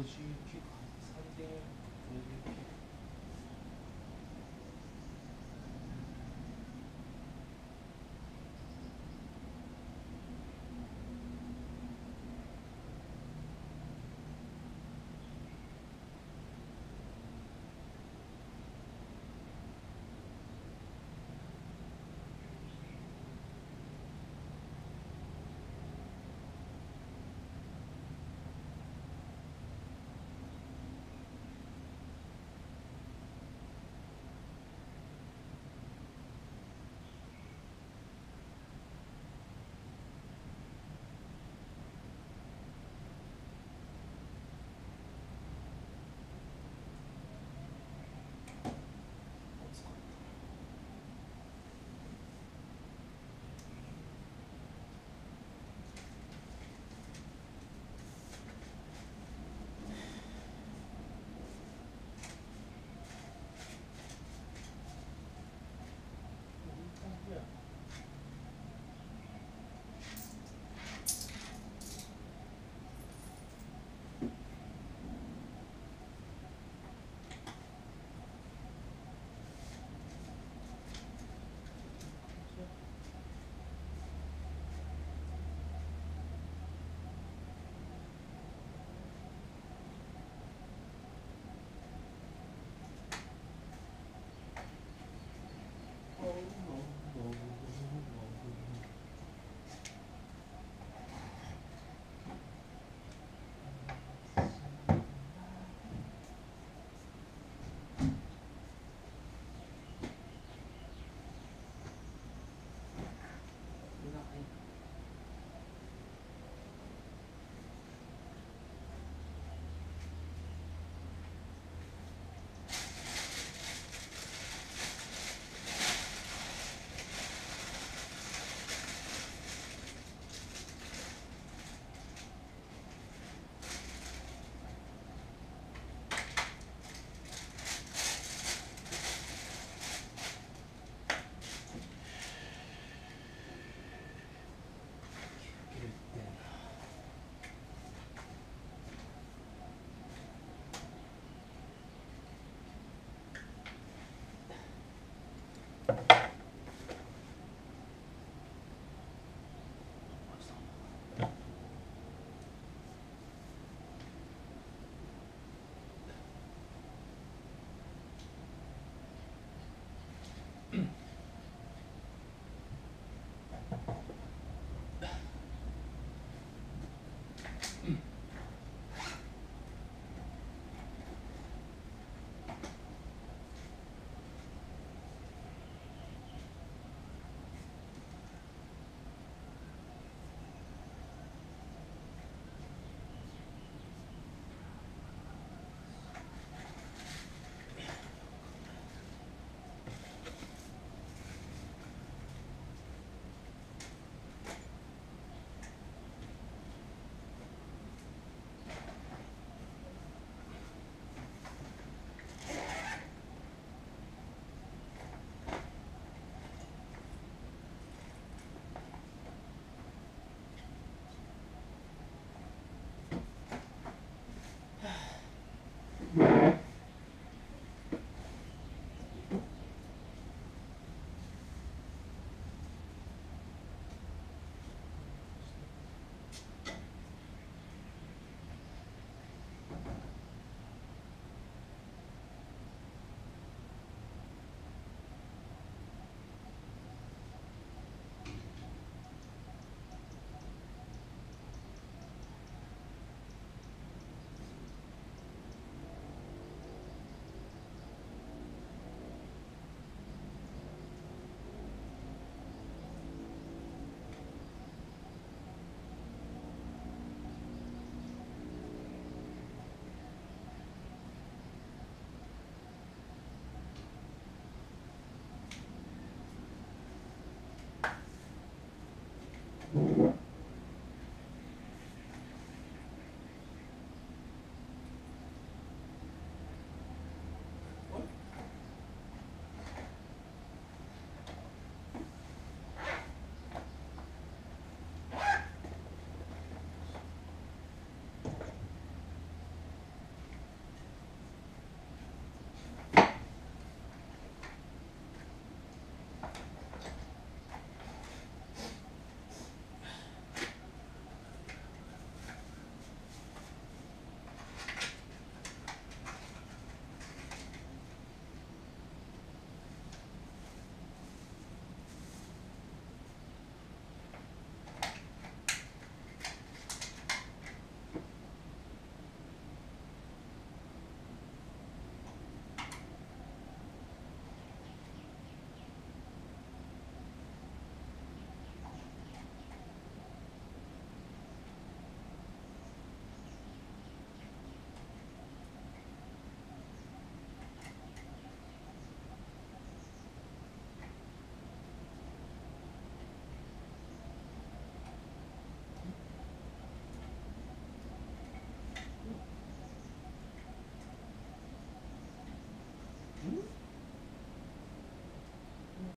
고주큐 산센 고주큐